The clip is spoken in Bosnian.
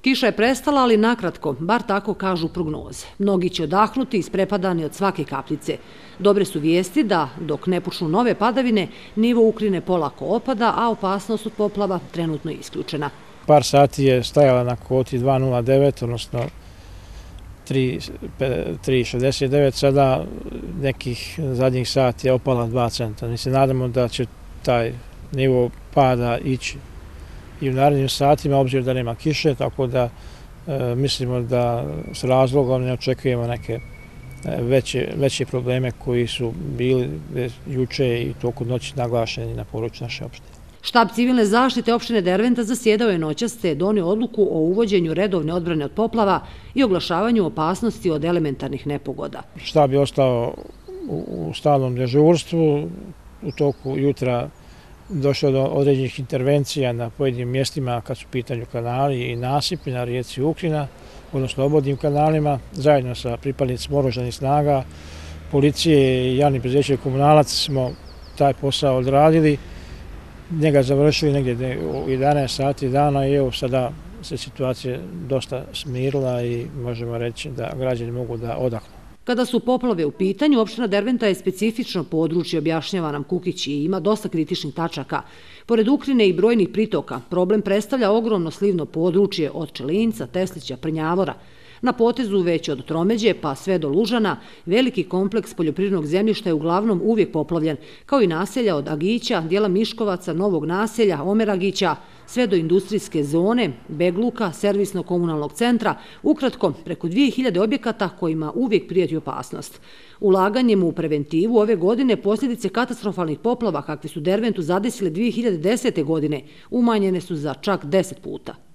Kiša je prestala, ali nakratko, bar tako kažu prognoze. Mnogi će odahnuti isprepadani od svake kapljice. Dobre su vijesti da, dok ne počnu nove padavine, nivo ukrine polako opada, a opasnost od poplava trenutno je isključena. Par sati je stajala na kvoti 2.09, odnosno 3.69, sada nekih zadnjih sati je opala 2 centa. Mi se nadamo da će taj nivo pada ići i u narednim satima, obzirom da nema kiše, tako da e, mislimo da s razlogom ne očekujemo neke e, veće, veće probleme koji su bili juče i toku noći naglašeni na području naše opštine. Štab civilne zaštite opštine Derventa zasjedao je noćaste donio odluku o uvođenju redovne odbrane od poplava i oglašavanju opasnosti od elementarnih nepogoda. Štab je ostao u stalnom dežurstvu u toku jutra došlo do određenih intervencija na pojedinim mjestima kad su pitanju kanali i nasipi na rijeci Ukrina, odnosno obodnim kanalima, zajedno sa pripadnicima oružanih snaga, policije i javni prezeće komunalac smo taj posao odradili. Njega završili negdje u 11 sati dana i evo sada se situacija dosta smirila i možemo reći da građani mogu da odahnu. Kada su poplave u pitanju, opština Derventa je specifično područje, objašnjava nam Kukić i ima dosta kritičnih tačaka. Pored Ukrine i brojnih pritoka, problem predstavlja ogromno slivno područje od Čelinca, Teslića, Prnjavora. Na potezu već od Tromeđe pa sve do Lužana, veliki kompleks poljoprivrednog zemljišta je uglavnom uvijek poplavljen, kao i naselja od Agića, dijela Miškovaca, Novog naselja, Omeragića, sve do industrijske zone, Begluka, servisno-komunalnog centra, ukratko preko 2000 objekata kojima uvijek prijeti opasnost. Ulaganjem u preventivu ove godine posljedice katastrofalnih poplava kakve su Derventu zadesile 2010. godine umanjene su za čak 10 puta.